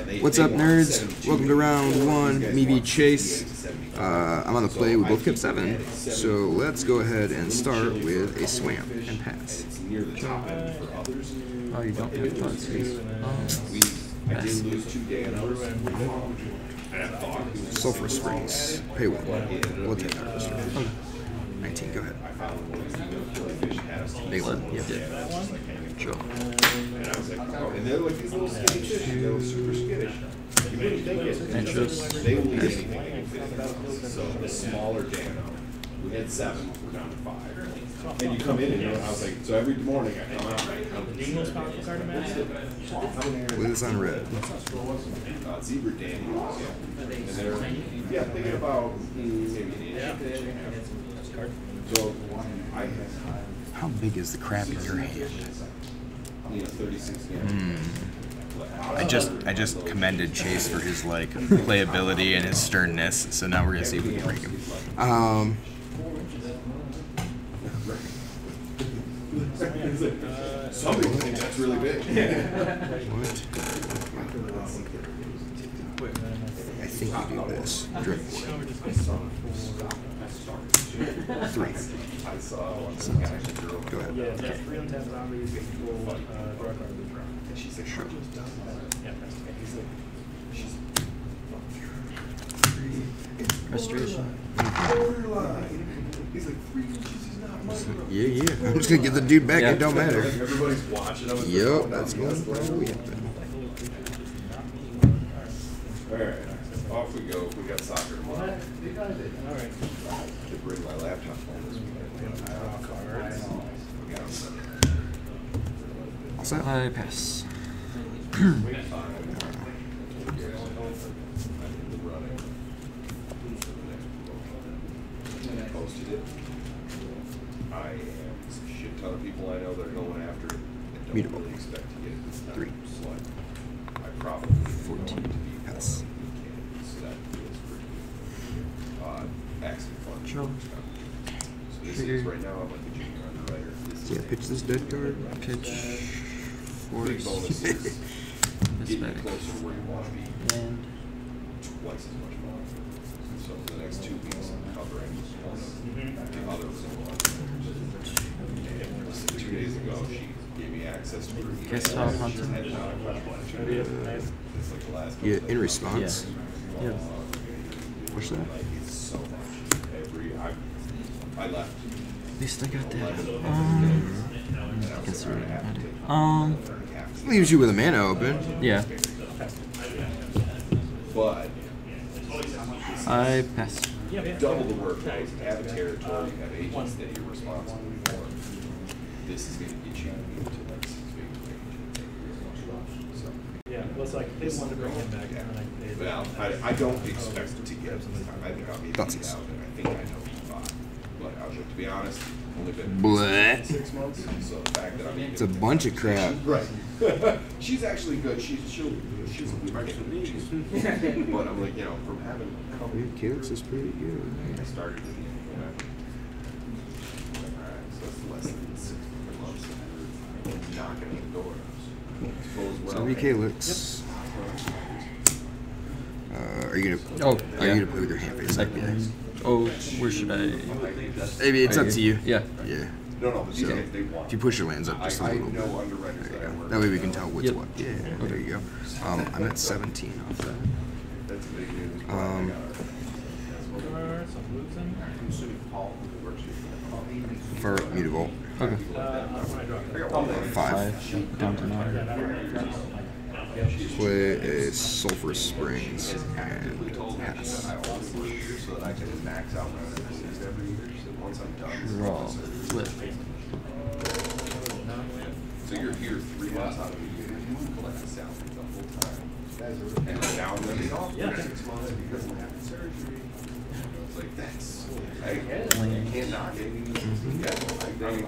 What's up, nerds? Welcome to round one. Me v Chase. Uh, I'm on the play. We both kept seven. So let's go ahead and start with a swamp and pass. Oh, you don't have thought space. Pass. Sulfur Springs. Pay one. We'll take that. Okay. 19, go ahead. Big one. Yep. Sure. And they're like these little skinny fish. They were super skittish. You wouldn't think. They will eat anything they. So the smaller dano, we had seven, we're down to five. And you come in and you're, I was like, so every morning I come out. With this on red. Zebra danios, yeah. And they're, yeah, thinking about maybe an inch. So I How big is the crap in your hand? You know, thirty-six gallons. I just I just commended Chase for his like playability and his sternness. So now we're gonna see if we can break him. Um, Some people think that's really big. what? I think we do this. Drip. Three. I saw one some guy who drove Go ahead. Yeah, that's three untapped zombies that control uh, draw card. And she's like, Sure. Yeah, he's like, Restoration. He's like three inches is not much. Yeah, yeah. I'm just gonna get the dude back. Yeah. It don't matter. Everybody's watching. Yep, that's that's going we have All right, off we go. We got soccer tomorrow. all right. To bring my laptop home this weekend. We got him. All set? I pass. Posted it. I am a shit ton of people I know that are going after it and don't Mutable. really expect to get it this time. Three. So I, I probably fourteen to be Pass. So that feels pretty good. Uh, accident fund. Sure. So this is right now. I'm like a junior underwriter. This yeah, pitch this dead card. Pitch. big Force. bonus is getting closer where you want to be. And twice as much money. So for the next two weeks, I'm covering one of the other one. Two days ago, she gave me access to her email. Guess how She's hunting. headed out of two days. It's like the last couple Yeah, in response. yeah. Push that. Like, it's so much. Every, I, I left. At least I got that. Um. Guess what I do. Um. Leaves you with a mana open. Yeah. But I pass. double the workload, have a territory, have agents that you're responsible for. This is gonna get you into like six figure range. So. Yeah, well, it's like, they wanted to bring him back, and then I, they. Well, I, I don't expect to get some time. I think I'll be Thoughts? out, and I think I know five. But I was, to be honest, only been Bleh. six months, so the fact that I'm. It's a bunch of crap. Right. she's actually good. She's she'll she's a good she's, But I'm like, you know, from having Dude, Calix is pretty good. I started in November. Alright, so it's less than six months. and Knocking on the door. Suppose well. So VK looks. Uh, are you gonna? Oh, Are yeah. you gonna play with your hand face? I, Yeah. oh, where should I? Maybe it's up to you. Yeah. Yeah. No, no, So, guys. If you push your lands up just a I little bit. There that you go. That way we can tell what's Yep. what. Yeah, there you go. Um, I'm at 17 off that. That's big news. but Um, I got it. Some blues in. Consuming Paul, who works here. For Mutable. Okay. When I draw. Five. Five. Down to nine. Play a Sulphur Springs and pass. I always work here so that I can max out my earnings year. So once I'm done. Draw. Flip. So you're here three months out of the year, you can collect the salary the whole time. And now I'm gonna be off for six months because I'm having surgery. It's like, that's, hey, Lame. you can't knock it. Yeah, I, I mean,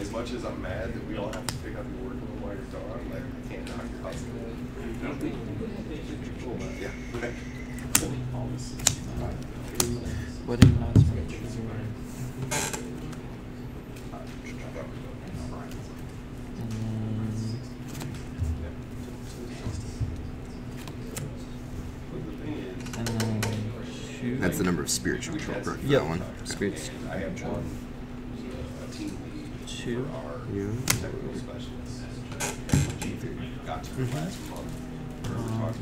as much as I'm mad that we all have to pick up your work while you're gone, like, I can't knock your hustle. Yeah. Wedding announcement. And That's the number of spirits you control, correct? for Yep. That one. Spirits. I have one team lead Two. for Yeah. technical specialists. Got to the last month. we were talking about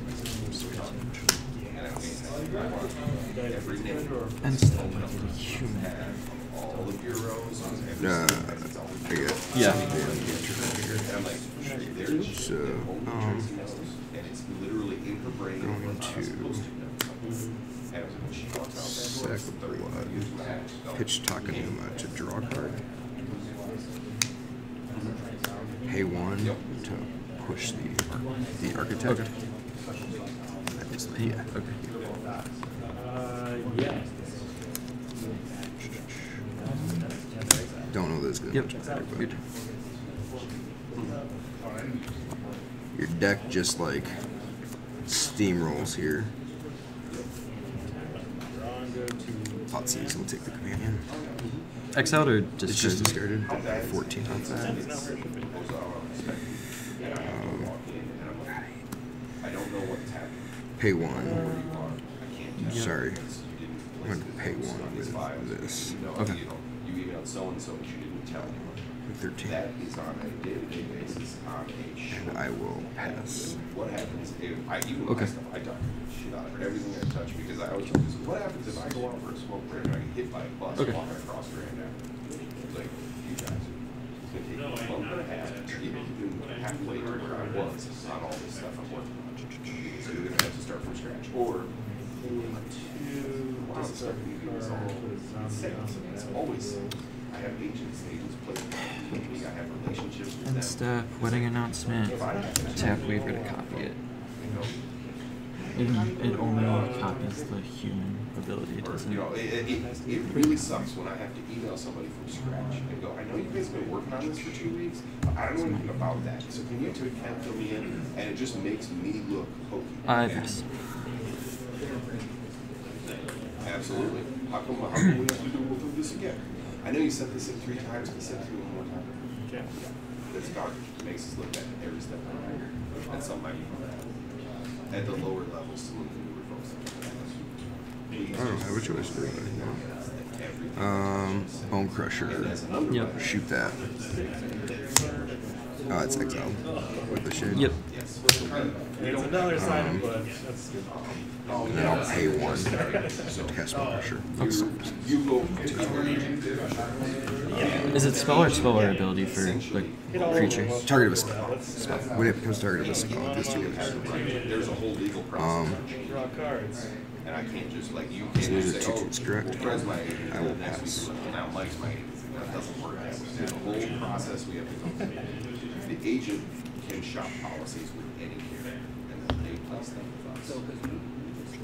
this, we were talking. And I mean, I want every name And step weighted human. have all the bureaus on every Uh, single it's all I get. Yeah. And I'm like, there's So, um, and it's literally in her brain. going what I'm to supposed to know. And when she walks out that door, Sack of blood. Pitch Takenuma to draw a card. Pay one to push the arch- the architect. Okay. That is the, yeah. Okay. Uh, yeah. Don't know this good Yep. much better, but Good. your deck just like steamrolls here. Draw and go to. Thoughtseize will take the companion. Exiled or It's just just discarded. 14 on that. goes out on spec. And I have to walk in and I'm like, I don't know what's. Pay one. you are, I can't tell. Sorry. because you didn't I'm going to pay one on with this. Okay. you emailed so-and-so, but you didn't tell anyone. 13. That is on a day-to-day basis on a show. And I will pass. What happens if I even Okay. my stuff I duck shit out of everything I touch because I always tell people what happens if I go out for a smoke break and I get hit by a bus Okay. walking across Grand Avenue? Like you guys. It's gonna take me a month and a half to get even halfway to where I was on all this stuff I'm working on. So you're gonna have to start from scratch. Or Two. wow, it's starting to do this all it's sales. It's always I have agents, agents play with me, I have relationships with them. step. Wedding announcement. Tap waiver to copy it. You know, It, it only copies the human ability, doesn't You it? know, it, it, it really sucks when I have to email somebody from scratch and go, I know you guys have been working on this for two weeks, but I don't know anything about that. So can you two of fill me in? And it just makes me look hokey. Uh, yes. Absolutely. How come, how come we have to do, we'll do this again? I know you sent this in three times, but send it to me one more time. Okay. That's garbage. Makes us look bad every step of the way. That's something I at the lower levels, some of the newer folks. Please I don't have a choice really. Everything. Um, Bonecrusher. As an underwriter, Yep. Shoot that. Oh, it's exiled with the shade. Yep. It's another side of blood. That's And then I'll pay one to cast Bonecrusher. You go to your agent. Is it spell or spell or ability for like creatures? Target of a spell. spell. When it becomes target of a spell, it does two damage. There's a whole legal um, process, draw cards. and I can't just like you can't those just are say, two oh, twos, correct? well, Fred's my agent, I will and next pass. week, well, now Mike's my agent. That doesn't work that way. There's a whole process we have to go through. The agent can shop policies with any carrier, and then they place them with us.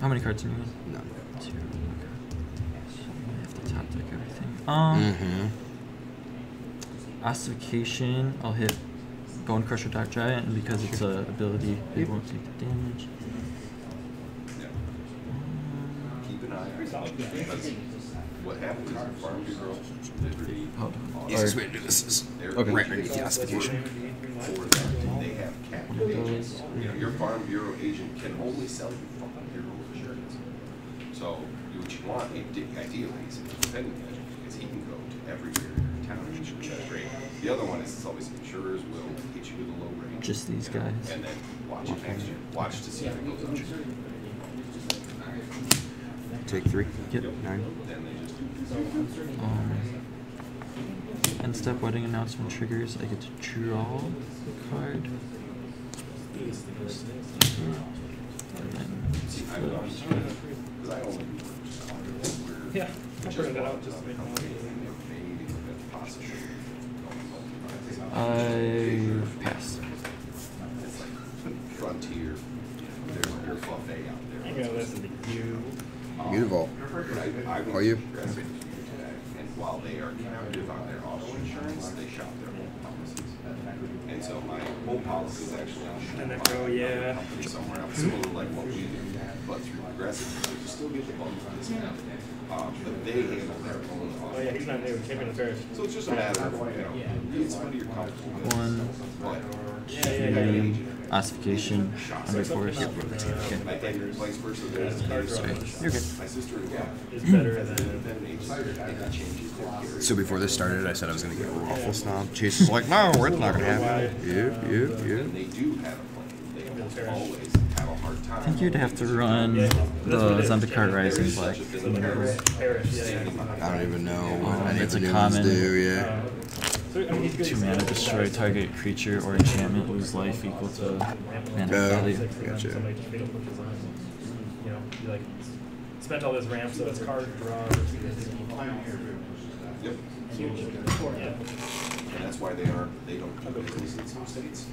How many cards do you hand? None. Two. Okay. I have to top deck everything. Um, Mm-hmm. Ossification. I'll hit Bonecrusher Dark Giant, and because it's a ability, it won't take the damage. What happens is Farm Bureau, Liberty, Hold on. Easiest way to do this is they're Okay. right underneath the ossification. they have captive agents. You know, your Farm Bureau agent can only sell you Farm Bureau insurance. So, you- what you want, ideally, is a defending agent, because he can go to every carrier in town, which is that great. The other one is, it's always insurers will hit you with a low rate. Just these guys. And then watch it next year, watch to see if it goes up. Take three. Yep. Nine. Then they just, Um, end step wedding announcement triggers. I get to draw a card. And then I don't know, I'm just trying to, because I only. Yeah, I just printed it out just to a make company one. and they're maybe that's possible. I pass. It's like Frontier, there's a beer buffet out there. I'm gonna listen to you. Univault. I, I went Are you? to Progressive today, and while they are captive on their auto insurance, they shop their home policies. And so my home policy is actually on. And they go, yeah. Company somewhere else, similar to like what we do. but through progressive, so you still get the bump discount. Um, but they handle their own Oh yeah, he's not new. Came in the parish. So it's just a matter of, you know, it's somebody you're comfortable with. One, But Yeah, yeah, yeah. Yeah. two, ossification, underforce. And I think vice versa, there's Card draw. You're good. my sister-in-law. Is better than. Independent agency, and that changes their carry. So before this started, I said I was gonna get raw. Awful snob. Chase is like, no, it's not gonna happen. Yep, yep, And yep. they do have a plan. They almost always have a hard time. I think you'd have to run Yeah, that's the it is. Zendikar Rising Black. Parish, yeah, yeah. I don't even know what Um, any it's of a the new common. do, yeah. Two mana, destroy target creature or enchantment, lose life equal to mana Oh. value. Six, Gotcha. somebody just fatal pushes on. You know, you like spent all this ramp, so it's card draw. Yep. Huge. Yeah. And that's why they are, they don't do business in some states.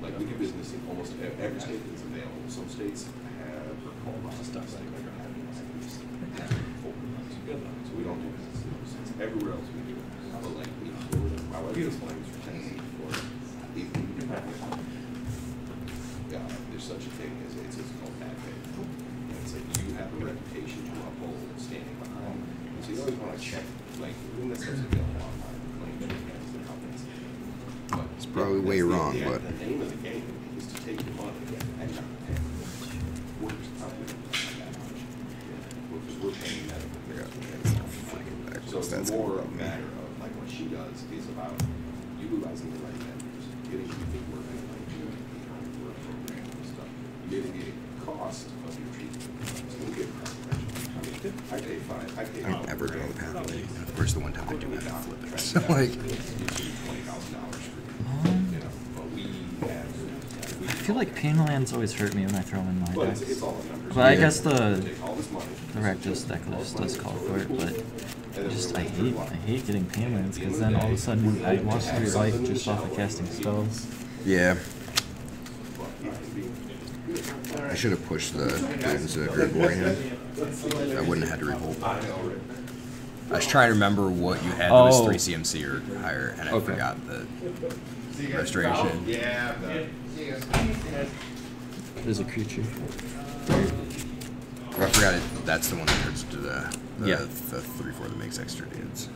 Like, we do business in almost every state that's available. Some states have almost stuff like they're gonna have incentives. So we don't do business in those states. Everywhere else it. Yeah, there's such a thing as, it's, it's called bad faith. It's like, you have a reputation to uphold standing behind. So you always wanna check, like, when this stuff's available online, claims against the companies. But It's probably way that's the- wrong, the- but- The name of the game is to take your money and not pay. We're just not doing that much. We're, we're paying that. So it's more a matter of, like, what she does is about utilizing the right vendors, getting you to work in like, you know, work program and stuff, mitigating the cost of your treatment. So we get cost. I mean, I pay five, I pay. I don't ever go the path of the And of course, the one time I do have to flip it. So like, Twenty thousand dollars for, you know, but we have. we- I feel like Pain Lands always hurt me when I throw them in my But it's, decks. it's all in numbers. But I guess the Take all the Rakdos deck list does call for it, but I just I hate I hate getting Lands because then all of a sudden I walk your life just off of casting spells. yeah. I should have pushed the uh, Grid Warrior. I wouldn't have had to revolt. I was trying to remember what you had that was Oh. three CMC or higher, and I Okay. forgot the restoration. Yeah. There's a creature. I forgot it. That's the one that turns to the the, Yeah. the three four that makes extra dudes.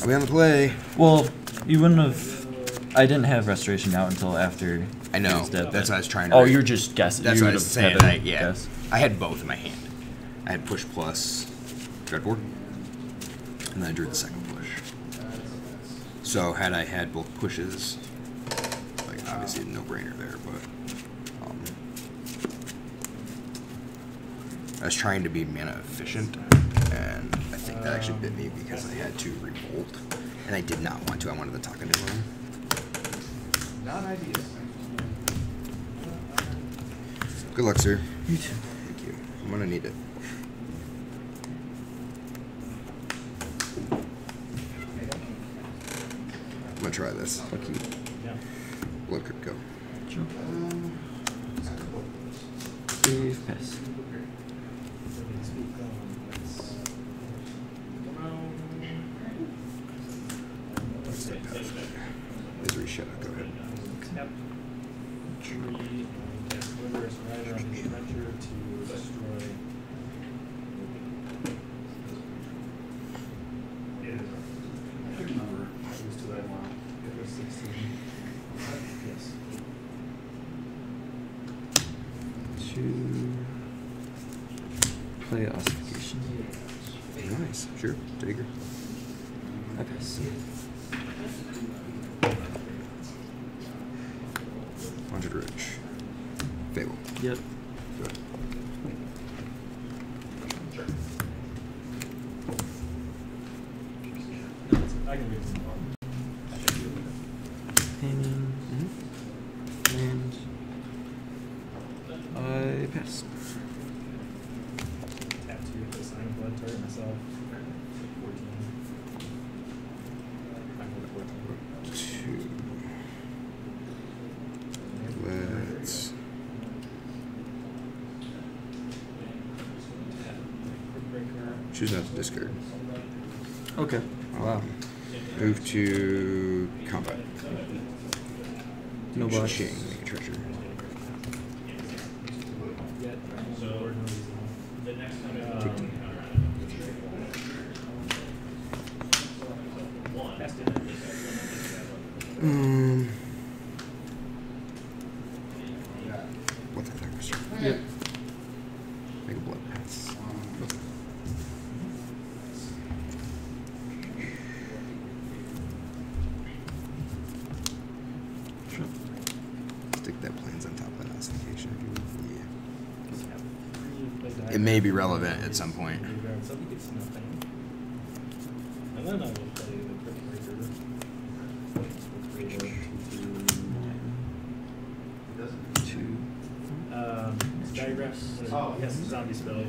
I'll be on the play. Well, you wouldn't have. I didn't have restoration out until after. I know. was dead, That's what I was trying to. Oh, you're just guessing. That's you what I was saying. I, yeah, guess. I had both in my hand. I had push plus Dreadbore, and then I drew the second push. So had I had both pushes, like obviously a no-brainer there, but um, I was trying to be mana efficient, and I think that actually bit me because I had to revolt, and I did not want to. I wanted the Taka Nimble. Not ideal. Good luck, sir. You too. Thank you. I'm gonna need it. I'm gonna try this. Fuck you. Yeah. Blood could go. Sure. Save pass. What's that path? Misery Shadow. Go ahead. Yep. Tree, yes, Windrush Rider on the Trencher to destroy. Used to that one. It was sixteen. Yes. To play ossification. Nice. Sure. Take her. I pass. Haunted Ridge. Fable. Yep. Go ahead. I can read some more. Painting. Mm-hmm. And I pass. Tap two to sign blood target myself. Fourteen. I hold fourteen. Two. Let's. Quick breaker. Choose not to discard. Okay. Wow. Move to combat. No boss. Ching, make a treasure. Get Um. What's that attack? Sure. Yep. Make a blood pass. Sure. Stick that planes on top of that ossification if you would. Yeah. It It may be relevant at some point. So he gets nothing. And then I will play the Crypt Breaker. Which will create a two, Two. Um, diagraph, so yes, zombie spell,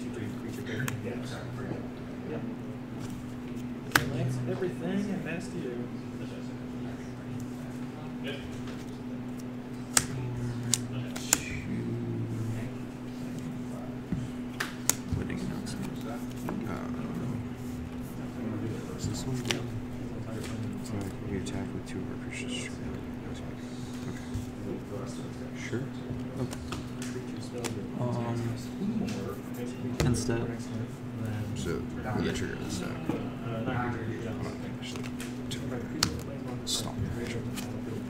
two, three, creature token, yes. Yep. And that's everything I've asked you to do. Wedding announcement. Uh, is this one down? So you attack with two of our creatures. Okay. Sure. Creature spell, your Um, or next creature Instead. for next turn, and then, So with the trigger this stuff. uh, not creature, yeah. Actually, two. Right, creature plays one. Stomp. Creature on the battlefield.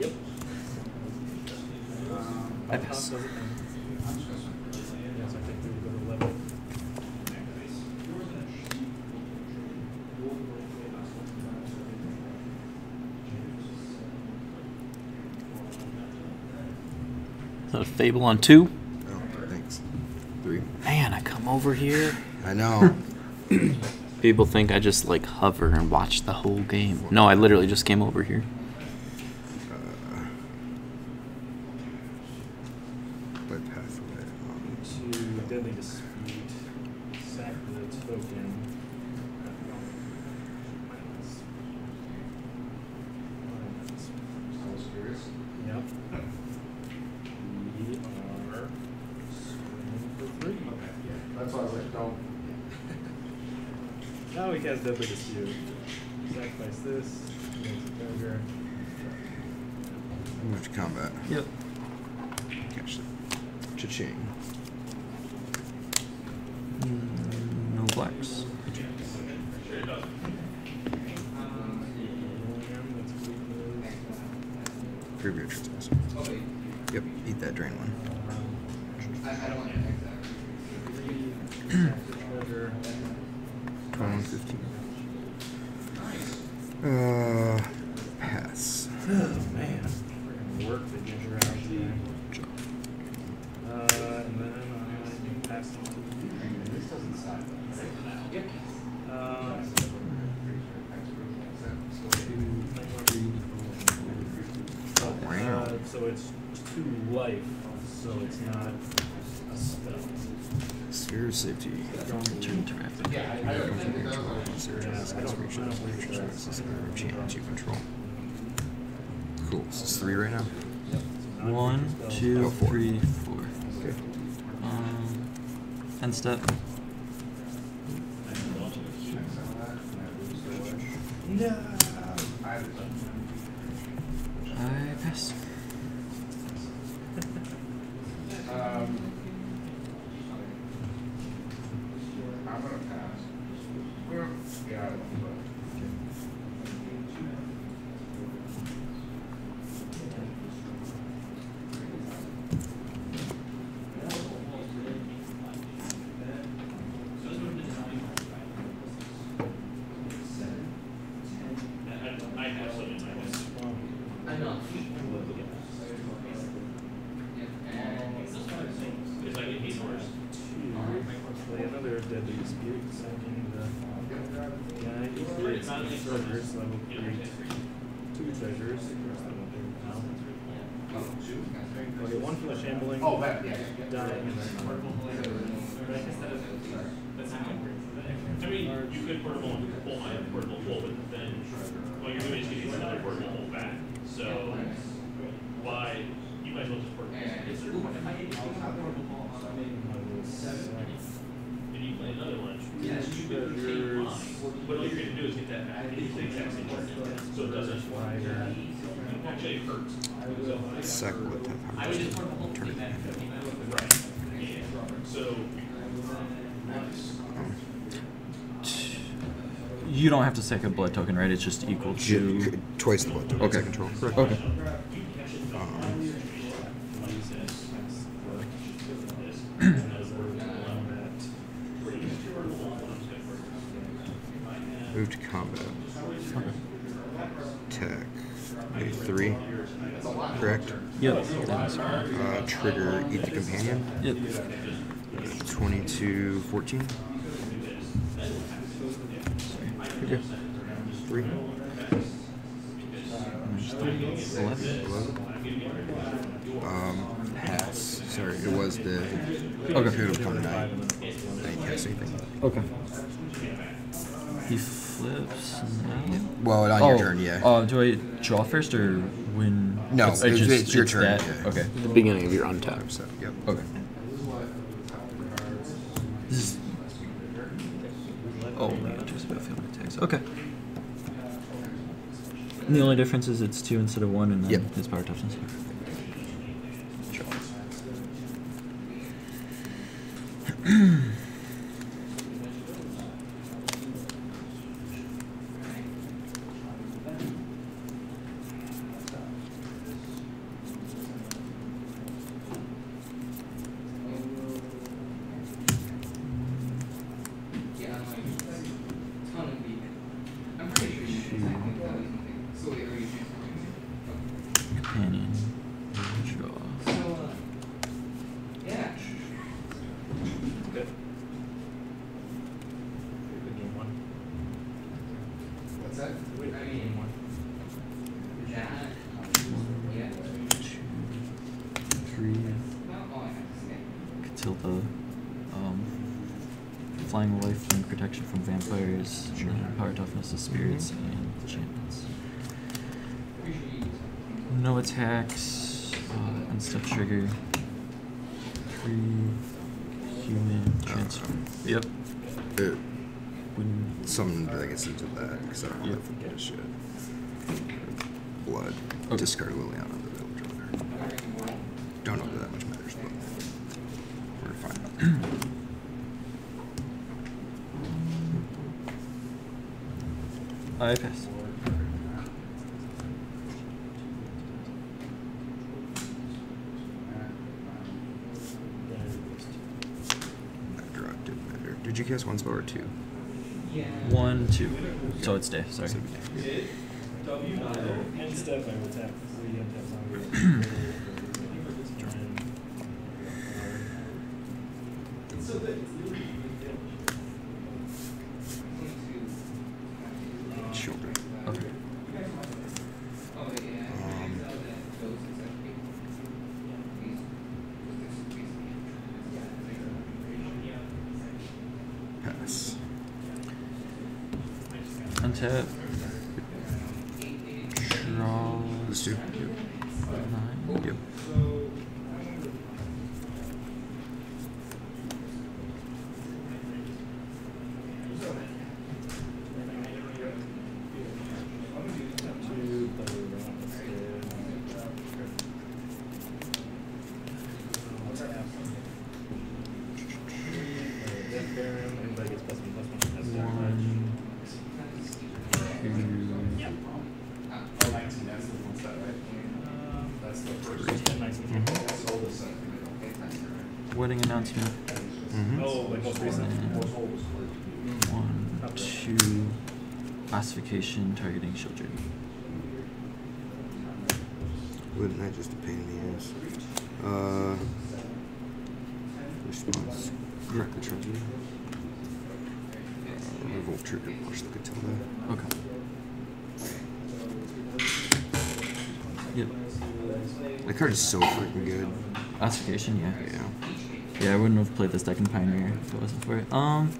Yep. I pass. Does it then. Yes, I think we would go to level. Is that a fable on two? Oh, thanks. Three. Man, I come over here. I know. People think I just like hover and watch the whole game. No, I literally just came over here. uh, by pathway. Um, to deadly dispute, sack the token. Yep. We are swinging for three. That's why I was like, don't. Now we cast deadly dispute. Sacrifice this, makes it better. how much combat? Yep. Catch it. Cha-ching. Mm, no blacks. Preview transmission. Yep, eat that drain one. Twenty-one fifteen. Uh, pass. Oh man, freaking work to get her out there. Job. Uh, and then I can pass it to This doesn't stop. Uh, Wow. uh, so it's two life, so it's not a spell. Sphere of safety. Turn to rapid. Yeah, I don't, I don't it Chance you control. Cool. So it's three right now. One, Oh, two, four. three, four. Okay. Um, step. No. I pass. Um, I'm gonna pass. We're, yeah, but. Play another deadly dispute, sending the guy who creates the treasures, so I will create two treasures. First I will do now. I'll get one for the shambling, Oh, that, yeah, yeah. dying, and then I mean, you could portable and pull my Portable Hole, but then all you're doing is getting another Portable Hole back. So why you might as well just portable. I will sack And you play another one. treasures. But all you're gonna do is get that back. and It's the exact same turn. So it doesn't actually it hurts. Sack with ten powers. Turn it. Right. Yeah. So You don't have to sack a blood token, right? It's just equal Ju- to. twice the blood token. I Okay. control. Correct. Okay. Um, move to combat. Tech. Maybe three. Correct. Yep. Uh, trigger eat the companion. Yep. 22, 14. Okay. Three. Um, pass. Sorry, it was the. Okay. It would have become nine. I didn't cast anything. Okay. He flips. now? Well, on oh, your turn, yeah. Uh, do I draw first or win? No, it's, it's- just- it's your turn, that? yeah. Okay. The beginning of your untap. So, yep. Okay. Okay. And the only difference is it's two instead of one, and then Yep. his power toughness. Companion. Draw. Good. Good game one. What's that? Wait, game one. Three. Could tilt the um, flying life and protection from vampires, and uh, power toughness of spirits mm-hmm. and enchantments. No attacks. Uh, unstep trigger. Three. Human oh. transfer. Yep. It, Wouldn't. something that gets into that because I don't know Yep. if I give a shit. Blood. Okay. Discard Liliana the village owner. Don't know that that much matters, but we're fine. I pass. that draw didn't. Did you cast one spell or two? Yeah. One, two. So it's day. Sorry. So, End step, I will tap three untap zombies. Try and- Sure. Okay. Um, pass. Untap. Draw. Those two. Nine. Yep. Two, but we're not instead. What's our app? Uh, Death Baron, anybody gets plus one, plus one. That's their One. Two. Wedding announcement. Mm-hmm. Oh, like most recent. One, two. Ossification targeting children. Wouldn't that just a pain in the ass? Uh, response. Correct the tragedy. Uh, revolt trigger push the Katilda. Okay. Yep. That card is so freaking good. Ossification, yeah. Yeah. Yeah, I wouldn't have played this deck in Pioneer if it wasn't for it. Um,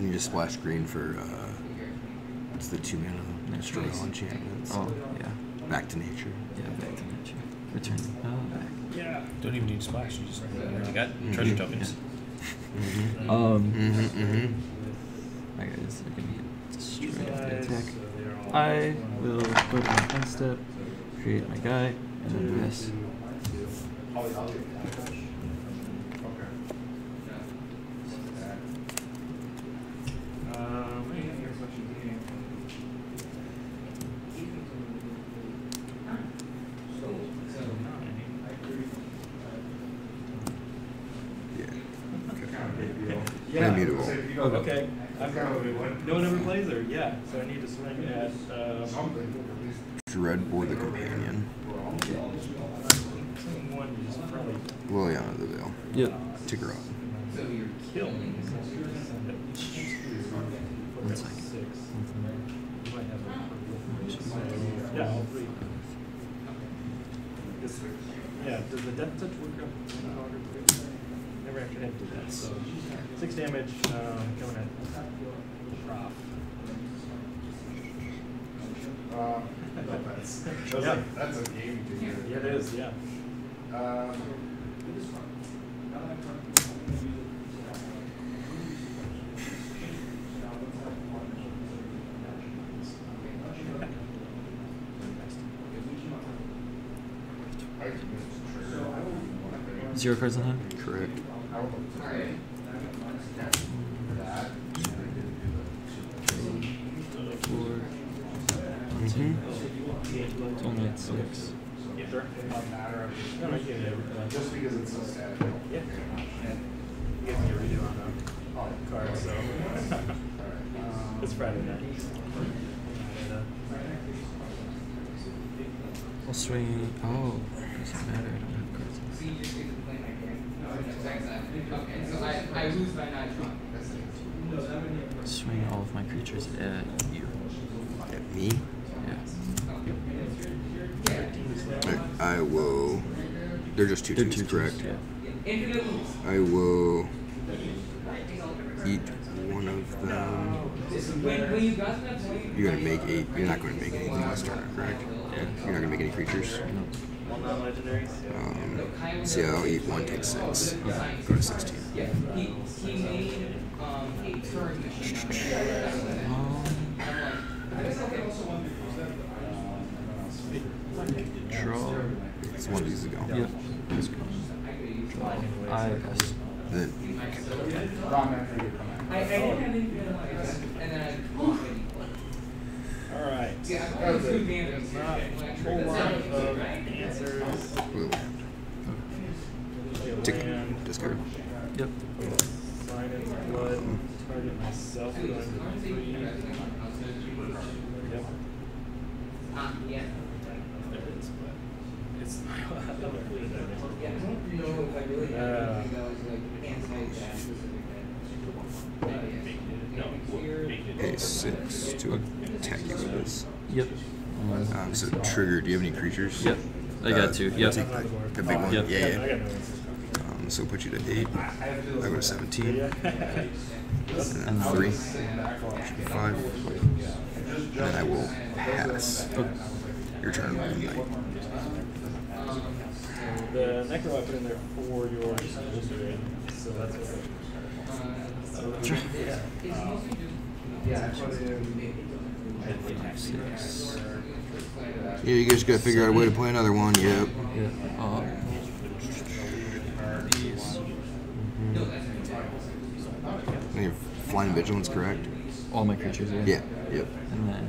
And you just splash green for uh, it's the two mana destroy all enchantments. oh, yeah. Back to nature. Yeah, back to nature. Return. Oh, back. Yeah. Don't even need splash. You just you got treasure tokens. Mm-hmm. Um, Mm-hmm. Mm-hmm. my guys are gonna get destroyed if they attack. so they're all I plus will go to my end step, create my guy, and then pass. Yeah. Immutable. Oh, okay. I've no one ever plays her. Yeah. So I need to swing at. Um, Dreadbore the Companion. swing one. You just probably Liliana the Veil. Yep. Tick her up. One second. Six. You might have a- so, yeah. Does- Yeah, does the death touch work up? Never actually had to do that, so six damage, um, coming at Prof. Uh, that's, that's, Yeah. a, that's a game changer. Yeah, it is, yeah. Um, I can just trigger. Zero cards in hand. Correct. I will play that. Four. Mhm. It's only at six. Not just, because it's so static. Yeah. You get a redo on a card, so. It's Friday night. I'll swing. Oh, doesn't matter. I don't have cards. Okay, so I, I lose by nine Swing all of my creatures at you. At me? Yeah. I, I will. They're just two They're twos, two correct? twos, Yeah. I will eat one of them. When, when you got to that point, You're gonna make eight. You're not going to make anything this turn, correct? Yeah. You're not gonna make any creatures. One. Um, so yeah, I'll eat one, take six, go to sixteen. yeah, he, he made um, a turn mission. Um, I'm like, draw. It's one of these to go. Yep. This one. Draw. I pass. Then Wrong after you come I, I didn't have anything like and then I, All right. yeah, I got two damage. Not a whole lot of answers. blue. Tick. Discard. Yep. Sign in blood. Target myself. Going to three. Yep. Uh, yeah. There it is, but it's. I'm gonna put it there. Yeah, I don't know if I really have Uh, anything that was like anti that specific. Pay six to attack you with this. Yep. Um, so trigger. Do you have any creatures? Yep. I got two. Yep. Take the, the big one. Yep. Yeah, yeah. got no answers. Um, so put you to eight. I go to seventeen. And then three. Five. And then I will pass. Your turn. Midnight. The necro I put in there for your history, so that's what. So, yeah. Yeah, I put in. Six. Yeah, you guys gotta figure out a way to play another one. Yep. Yeah. These. And your flying vigilance, correct? All my creatures. Yeah. Yeah. Yep. And then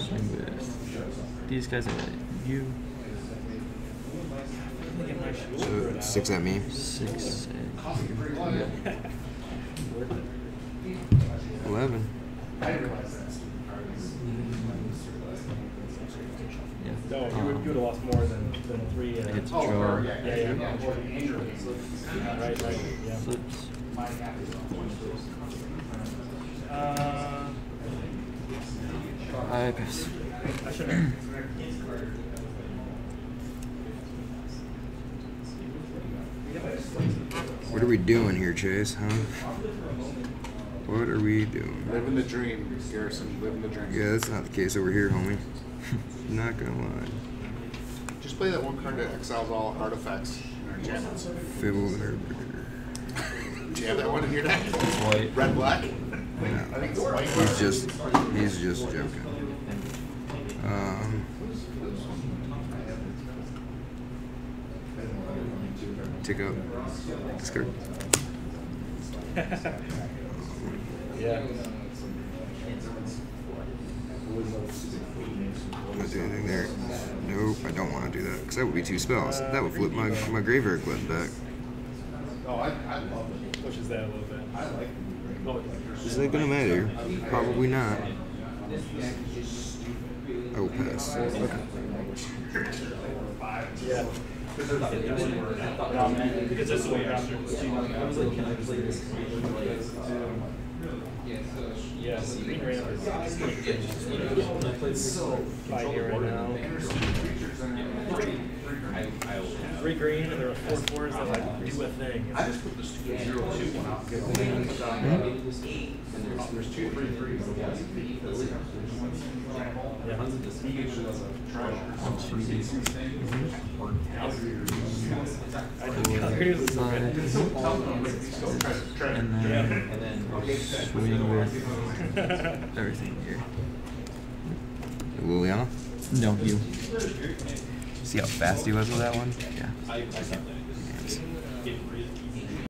swing with these guys at you. So six at me. Six at you. Worth it. Eleven. I didn't realize that. Yeah. No, you would, you would have lost more than, than three. Uh, I get Oh, draw. or, yeah, Yeah, yeah. yeah, or the angel is- right, right, yeah. Flips. Uh, I pass. I should have. What are we doing here, Chase? Huh? What are we doing? Living the dream, Garrison. Living the dream. Yeah, that's not the case over here, homie. Not gonna lie. Just play that one card that exiles all artifacts in our enchantments. Do you have that one in your deck? White. Red black? No. I think it's white. He's just he's just joking. Um, tick up. Discard. Yeah. Not do anything there. Nope, I don't want to do that because that would be two spells. That would flip my my graveyard glutton back. Oh, I, I love it. Pushes that a little bit. I like. Oh, Is that gonna matter? Probably not. I will oh, pass. yeah. Because that's the way. I was like, can I play this? Yeah, so green ramp is So. fine here right now. Three green and there are four fours that like do a thing. I just put this two zero two one out. Oh, There's two three threes. Yeah. He usually does a treasure. I think colors is Five. okay. And then swing with everything here. Liliana. No, you. See how fast he was with that one? Yeah.